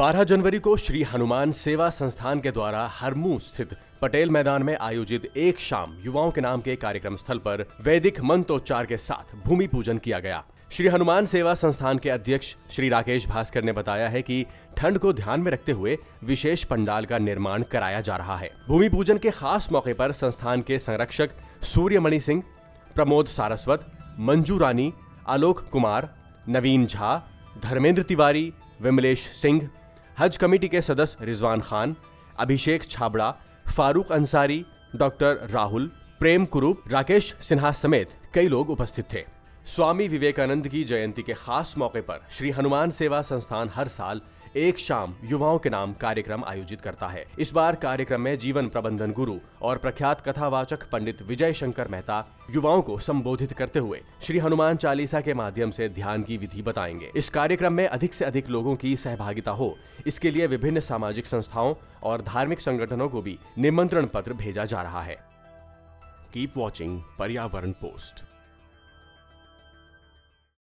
12 जनवरी को श्री हनुमान सेवा संस्थान के द्वारा हरमू स्थित पटेल मैदान में आयोजित एक शाम युवाओं के नाम के कार्यक्रम स्थल पर वैदिक मंत्रोच्चार के साथ भूमि पूजन किया गया। श्री हनुमान सेवा संस्थान के अध्यक्ष श्री राकेश भास्कर ने बताया है कि ठंड को ध्यान में रखते हुए विशेष पंडाल का निर्माण कराया जा रहा है। भूमि पूजन के खास मौके पर संस्थान के संरक्षक सूर्यमणि सिंह, प्रमोद सारस्वत, मंजू रानी, आलोक कुमार, नवीन झा, धर्मेंद्र तिवारी, विमलेश सिंह हज कमेटी के सदस्य रिजवान खान, अभिषेक छाबड़ा, फारूक अंसारी, डॉक्टर राहुल, प्रेम कुरूप, राकेश सिन्हा समेत कई लोग उपस्थित थे। स्वामी विवेकानंद की जयंती के खास मौके पर श्री हनुमान सेवा संस्थान हर साल एक शाम युवाओं के नाम कार्यक्रम आयोजित करता है। इस बार कार्यक्रम में जीवन प्रबंधन गुरु और प्रख्यात कथावाचक पंडित विजय शंकर मेहता युवाओं को संबोधित करते हुए श्री हनुमान चालीसा के माध्यम से ध्यान की विधि बताएँगे। इस कार्यक्रम में अधिक से अधिक लोगों की सहभागिता हो। इसके लिए विभिन्न सामाजिक संस्थाओं और धार्मिक संगठनों को भी निमंत्रण पत्र भेजा जा रहा है। कीप वॉचिंग पर्यावरण पोस्ट